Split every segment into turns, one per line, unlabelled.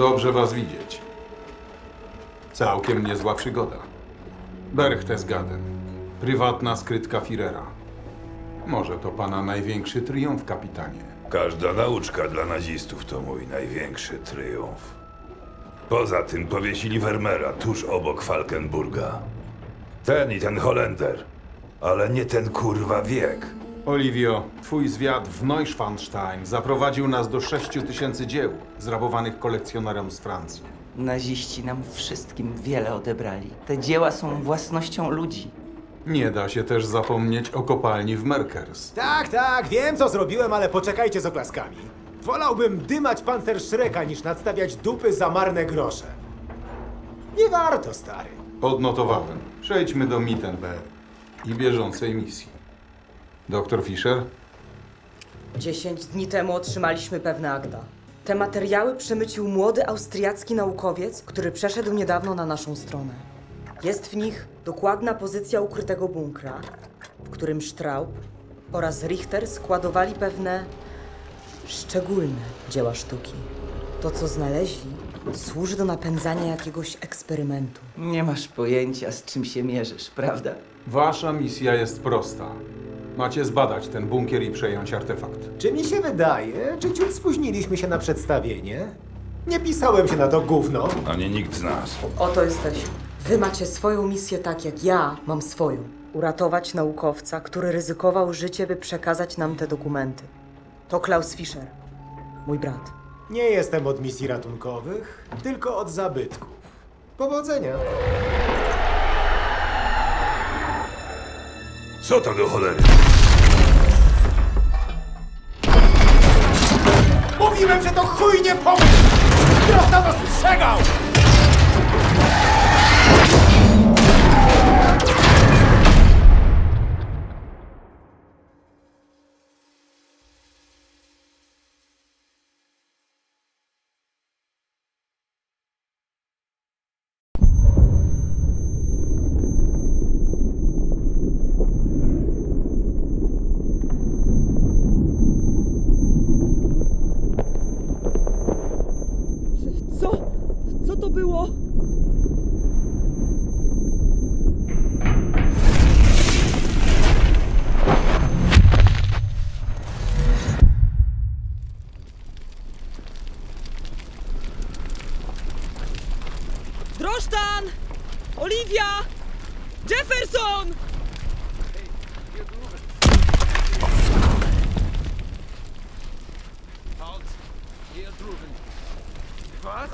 Dobrze was widzieć. Całkiem niezła przygoda. Berchtesgaden. Prywatna skrytka Firera. Może to pana największy triumf, kapitanie.
Każda nauczka dla nazistów to mój największy triumf. Poza tym powiesili Vermeera tuż obok Falkenburga. Ten i ten Holender. Ale nie ten kurwa wiek.
Oliwio, twój zwiat w Neuschwanstein zaprowadził nas do 6 tysięcy dzieł zrabowanych kolekcjonerom z Francji.
Naziści nam wszystkim wiele odebrali. Te dzieła są własnością ludzi.
Nie da się też zapomnieć o kopalni w Merkers.
Tak, tak, wiem co zrobiłem, ale poczekajcie z oklaskami. Wolałbym dymać pancer Shreka niż nadstawiać dupy za marne grosze. Nie warto, stary.
Odnotowałem. Przejdźmy do Mittenberg i bieżącej misji. Doktor Fischer?
Dziesięć dni temu otrzymaliśmy pewne akta. Te materiały przemycił młody austriacki naukowiec, który przeszedł niedawno na naszą stronę. Jest w nich dokładna pozycja ukrytego bunkra, w którym Straub oraz Richter składowali pewne szczególne dzieła sztuki. To, co znaleźli, służy do napędzania jakiegoś eksperymentu.
Nie masz pojęcia, z czym się mierzysz, prawda?
Wasza misja jest prosta. Macie zbadać ten bunkier i przejąć artefakt.
Czy mi się wydaje, czy ciut spóźniliśmy się na przedstawienie? Nie pisałem się na to gówno.
Ani nikt z nas.
Oto jesteśmy. Wy macie swoją misję tak, jak ja mam swoją. Uratować naukowca, który ryzykował życie, by przekazać nam te dokumenty. To Klaus Fischer, mój brat.
Nie jestem od misji ratunkowych, tylko od zabytków. Powodzenia.
Co to do cholery?
Mówiłem, że to chuj nie pomysł! Teraz na
Was?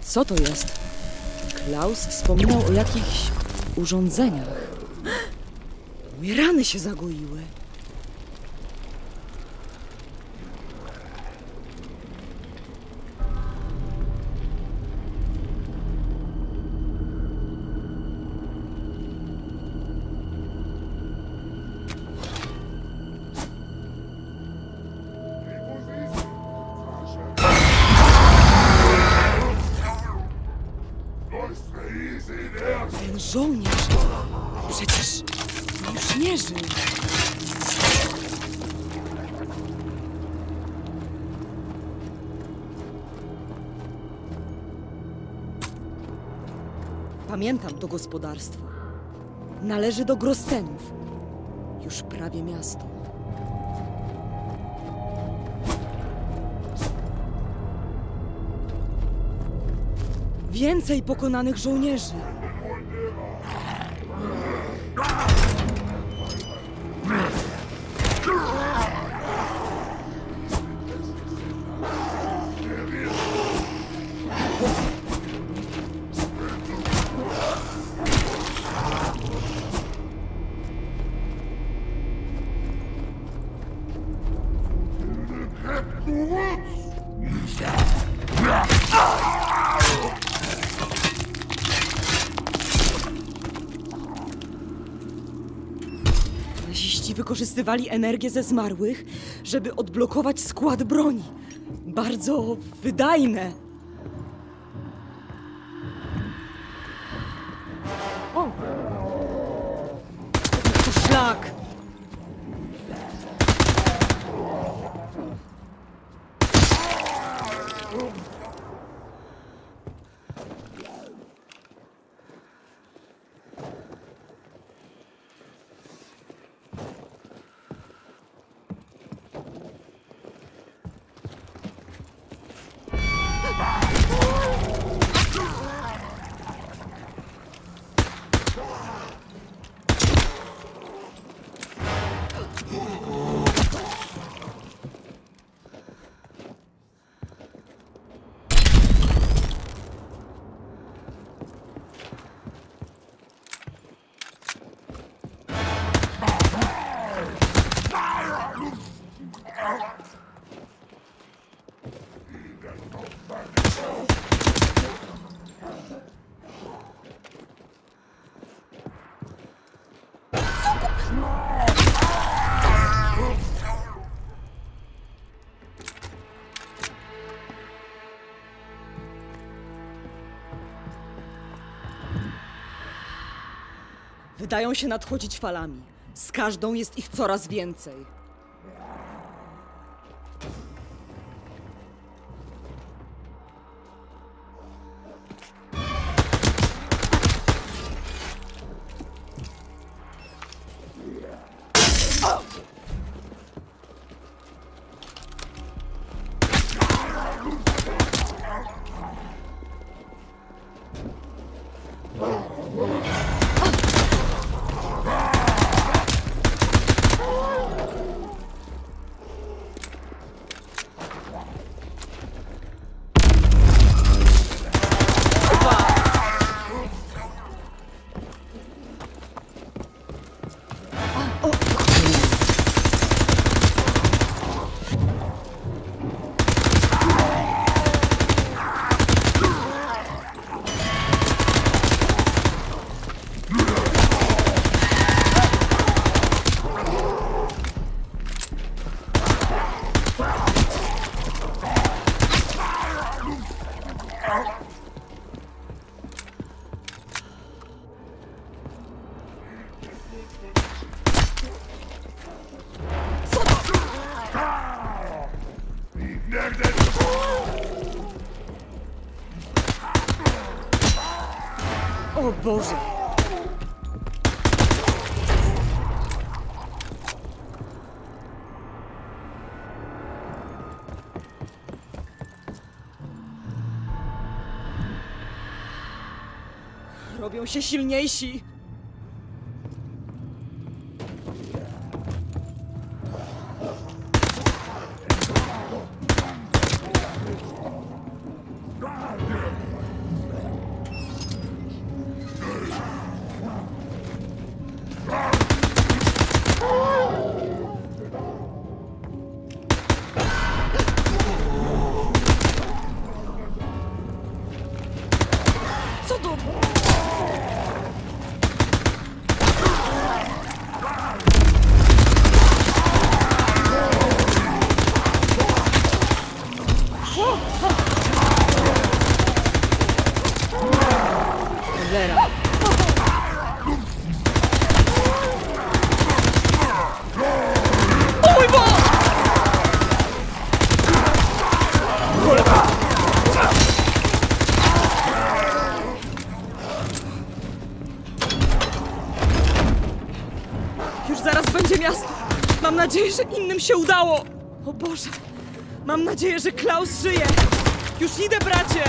Co to jest? Klaus wspominał o jakichś urządzeniach. Moje rany się zagoiły. Żołnierz przecież już nie żył. Pamiętam to gospodarstwo. Należy do Grostenów. Już prawie miasto. Więcej pokonanych żołnierzy. Wykorzystywali energię ze zmarłych, żeby odblokować skład broni. Bardzo wydajne. Wydają się nadchodzić falami. Z każdą jest ich coraz więcej. O Boże! Robią się silniejsi. Nadzieję, że innym się udało. O Boże. Mam nadzieję, że Klaus żyje. Już idę, bracie.